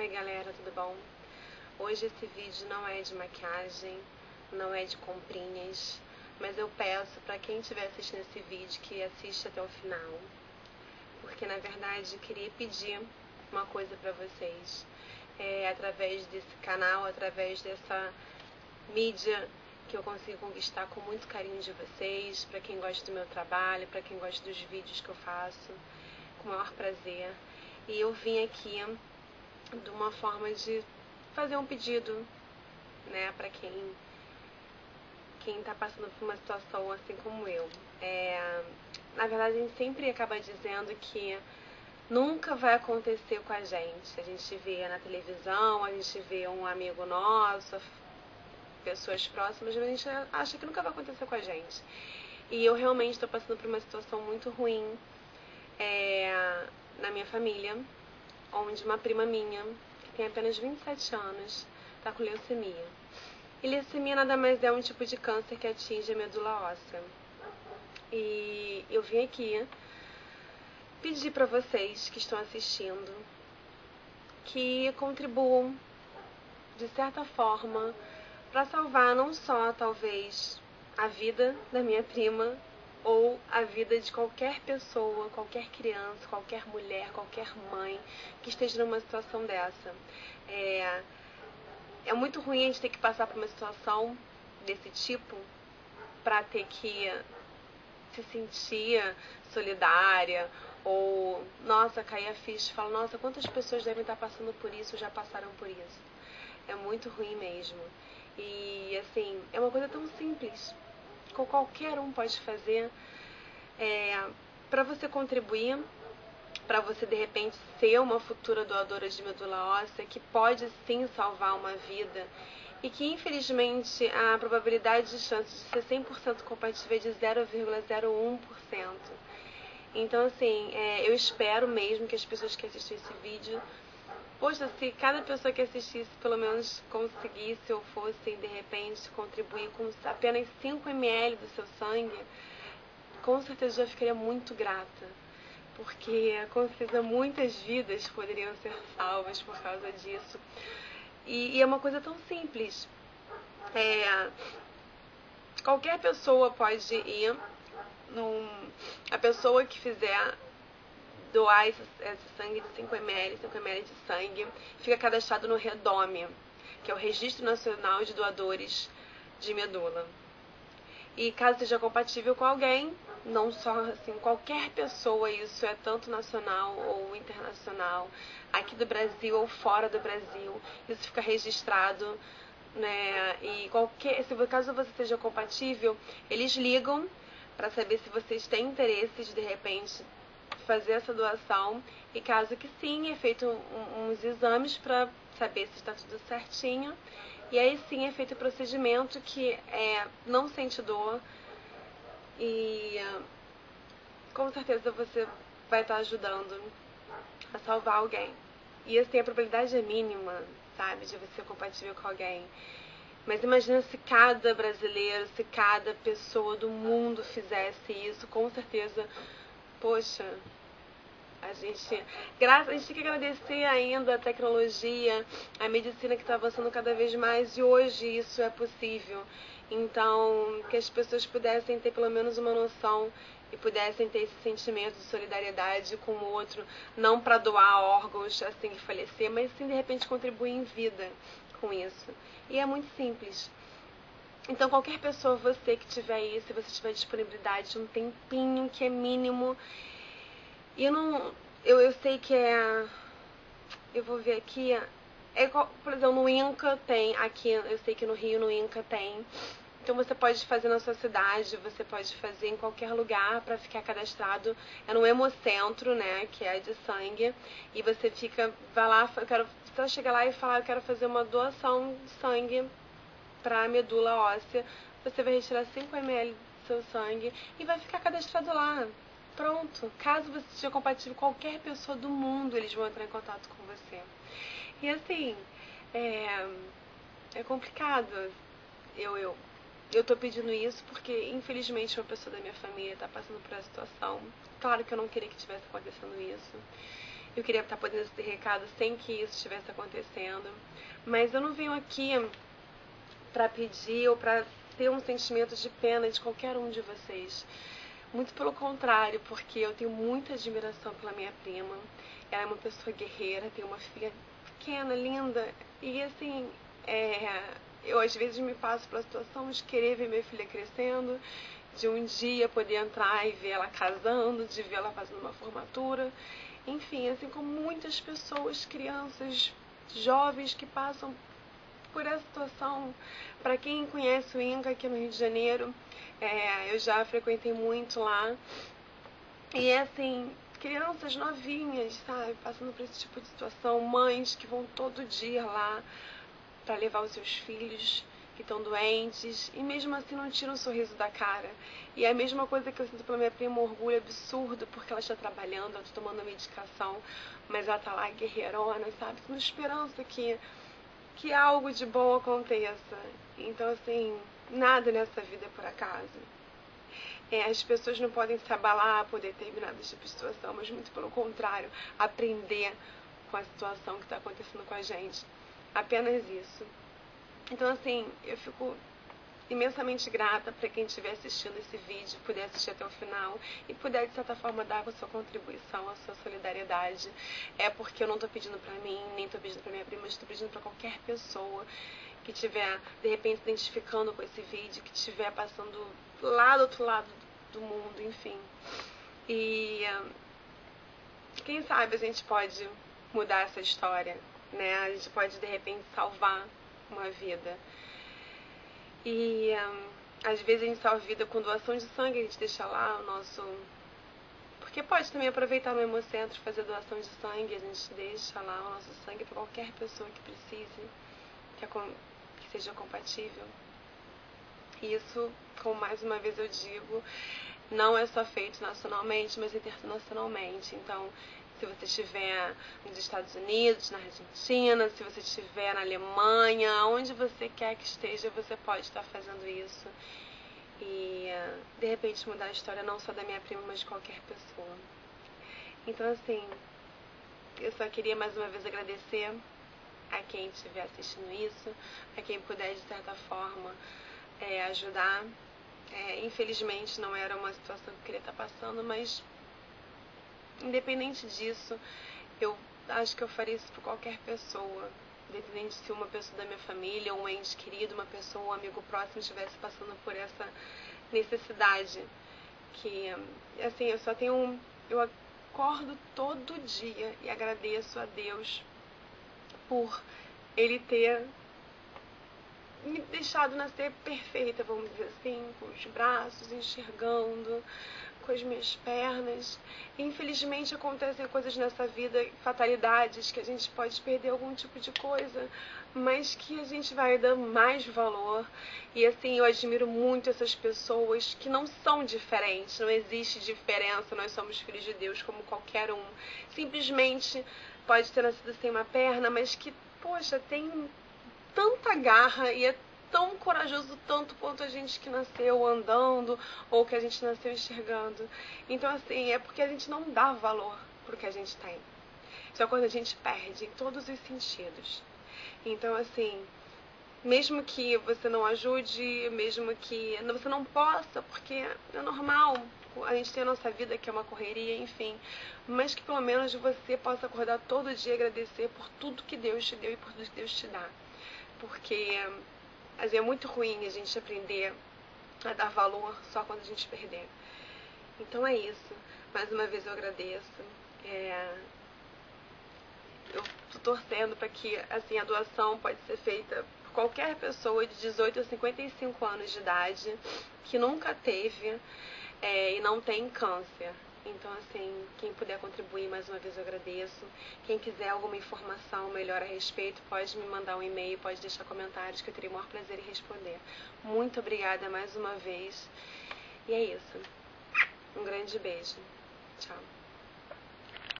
Oi galera, tudo bom? Hoje esse vídeo não é de maquiagem, não é de comprinhas, mas eu peço para quem estiver assistindo esse vídeo que assista até o final, porque na verdade eu queria pedir uma coisa para vocês, é, através desse canal, através dessa mídia que eu consigo conquistar com muito carinho de vocês, para quem gosta do meu trabalho, para quem gosta dos vídeos que eu faço, com o maior prazer. E eu vim aqui de uma forma de fazer um pedido, né, para quem quem está passando por uma situação assim como eu. É, na verdade, a gente sempre acaba dizendo que nunca vai acontecer com a gente. A gente vê na televisão, a gente vê um amigo nosso pessoas próximas, mas a gente acha que nunca vai acontecer com a gente. E eu realmente estou passando por uma situação muito ruim é, na minha família, onde uma prima minha, que tem apenas 27 anos, está com leucemia. E leucemia nada mais é um tipo de câncer que atinge a medula óssea. E eu vim aqui pedir para vocês que estão assistindo que contribuam de certa forma para salvar não só talvez a vida da minha prima ou a vida de qualquer pessoa, qualquer criança, qualquer mulher, qualquer mãe que esteja numa situação dessa. É, é muito ruim a gente ter que passar por uma situação desse tipo para ter que se sentir solidária ou nossa, cair a ficha falar, nossa, quantas pessoas devem estar passando por isso, já passaram por isso. É muito ruim mesmo. E assim, é uma coisa tão simples, que qualquer um pode fazer é, para você contribuir, para você de repente ser uma futura doadora de medula óssea, que pode sim salvar uma vida e que infelizmente a probabilidade de chance de ser 100% compatível é de 0,01%. Então, assim, é, eu espero mesmo que as pessoas que assistem esse vídeo Poxa, se cada pessoa que assistisse pelo menos conseguisse ou fosse de repente contribuir com apenas 5 ml do seu sangue, com certeza eu ficaria muito grata. Porque com certeza muitas vidas poderiam ser salvas por causa disso. E, e é uma coisa tão simples. É, qualquer pessoa pode ir num, a pessoa que fizer doar esse, esse sangue de 5 ml, 5 ml de sangue, fica cadastrado no REDOME, que é o Registro Nacional de Doadores de Medula. E caso seja compatível com alguém, não só assim, qualquer pessoa, isso é tanto nacional ou internacional, aqui do Brasil ou fora do Brasil, isso fica registrado, né? E qualquer, se caso você seja compatível, eles ligam para saber se vocês têm interesse de de repente fazer essa doação e caso que sim, é feito um, uns exames para saber se está tudo certinho e aí sim é feito o procedimento que é não sente dor e com certeza você vai estar ajudando a salvar alguém. E assim, a probabilidade é mínima, sabe, de você ser compatível com alguém. Mas imagina se cada brasileiro, se cada pessoa do mundo fizesse isso, com certeza, poxa, a gente, graças, a gente tem que agradecer ainda a tecnologia, a medicina que está avançando cada vez mais e hoje isso é possível. Então, que as pessoas pudessem ter pelo menos uma noção e pudessem ter esse sentimento de solidariedade com o outro, não para doar órgãos assim que falecer, mas sim de repente contribuir em vida com isso. E é muito simples. Então, qualquer pessoa, você que tiver aí, se você tiver disponibilidade, um tempinho que é mínimo e eu não. Eu, eu sei que é. Eu vou ver aqui. É, por exemplo, no Inca tem. Aqui, eu sei que no Rio, no Inca tem. Então você pode fazer na sua cidade, você pode fazer em qualquer lugar para ficar cadastrado. É no Hemocentro, né? Que é de sangue. E você fica. Vai lá, eu quero. Você chega lá e falar, eu quero fazer uma doação de sangue para medula óssea. Você vai retirar 5 ml do seu sangue e vai ficar cadastrado lá. Pronto. Caso você seja compatível com qualquer pessoa do mundo, eles vão entrar em contato com você. E assim, é, é complicado. Eu, eu, eu tô pedindo isso porque, infelizmente, uma pessoa da minha família está passando por essa situação. Claro que eu não queria que tivesse acontecendo isso. Eu queria estar podendo esse recado sem que isso estivesse acontecendo. Mas eu não venho aqui para pedir ou para ter um sentimento de pena de qualquer um de vocês. Muito pelo contrário, porque eu tenho muita admiração pela minha prima. Ela é uma pessoa guerreira, tem uma filha pequena, linda. E assim, é, eu às vezes me passo pela situação de querer ver minha filha crescendo, de um dia poder entrar e ver ela casando, de ver ela fazendo uma formatura. Enfim, assim como muitas pessoas, crianças, jovens que passam por essa situação. Para quem conhece o INCA aqui no Rio de Janeiro, é, eu já frequentei muito lá. E é assim, crianças novinhas, sabe, passando por esse tipo de situação, mães que vão todo dia lá para levar os seus filhos que estão doentes e mesmo assim não tiram um sorriso da cara. E é a mesma coisa que eu sinto pela minha prima, um orgulho absurdo, porque ela está trabalhando, ela está tomando medicação, mas ela está lá guerreirona, sabe? Com esperança que, que algo de bom aconteça. Então, assim, nada nessa vida é por acaso. É, as pessoas não podem se abalar por determinada tipo de situação, mas muito pelo contrário, aprender com a situação que está acontecendo com a gente. Apenas isso. Então, assim, eu fico imensamente grata para quem estiver assistindo esse vídeo, puder assistir até o final e puder, de certa forma, dar a sua contribuição, a sua solidariedade. É porque eu não estou pedindo para mim, nem estou pedindo para minha prima, estou pedindo para qualquer pessoa que estiver, de repente, identificando com esse vídeo, que estiver passando lá do outro lado do mundo, enfim. E quem sabe a gente pode mudar essa história, né? A gente pode, de repente, salvar uma vida. E um, às vezes a gente salva vida com doação de sangue, a gente deixa lá o nosso. Porque pode também aproveitar no Hemocentro fazer doação de sangue, a gente deixa lá o nosso sangue para qualquer pessoa que precise, que, é com... que seja compatível. E isso, como mais uma vez eu digo, não é só feito nacionalmente, mas internacionalmente. Então, se você estiver nos Estados Unidos, na Argentina, se você estiver na Alemanha, onde você quer que esteja, você pode estar fazendo isso. E de repente mudar a história não só da minha prima, mas de qualquer pessoa. Então, assim, eu só queria mais uma vez agradecer a quem estiver assistindo isso, a quem puder de certa forma é, ajudar. É, infelizmente não era uma situação que eu queria estar passando, mas Independente disso, eu acho que eu faria isso por qualquer pessoa. Independente se uma pessoa da minha família, um ente querido, uma pessoa, um amigo próximo estivesse passando por essa necessidade. Que, assim, eu só tenho. Eu acordo todo dia e agradeço a Deus por Ele ter me deixado nascer perfeita, vamos dizer assim, com os braços enxergando, com as minhas pernas. Infelizmente acontecem coisas nessa vida, fatalidades, que a gente pode perder algum tipo de coisa, mas que a gente vai dar mais valor. E assim, eu admiro muito essas pessoas que não são diferentes, não existe diferença, nós somos filhos de Deus como qualquer um. Simplesmente pode ter nascido sem uma perna, mas que, poxa, tem tanta garra e é tão corajoso tanto quanto a gente que nasceu andando ou que a gente nasceu enxergando. Então, assim, é porque a gente não dá valor pro que a gente tem. Só quando a gente perde em todos os sentidos. Então, assim, mesmo que você não ajude, mesmo que você não possa, porque é normal, a gente tem a nossa vida que é uma correria, enfim, mas que pelo menos você possa acordar todo dia e agradecer por tudo que Deus te deu e por tudo que Deus te dá. Porque mas é muito ruim a gente aprender a dar valor só quando a gente perder. Então é isso. Mais uma vez eu agradeço. É... Eu tô torcendo para que assim, a doação pode ser feita por qualquer pessoa de 18 a 55 anos de idade que nunca teve é, e não tem câncer. Então, assim, quem puder contribuir, mais uma vez eu agradeço. Quem quiser alguma informação melhor a respeito, pode me mandar um e-mail, pode deixar comentários, que eu terei o maior prazer em responder. Muito obrigada mais uma vez. E é isso. Um grande beijo. Tchau.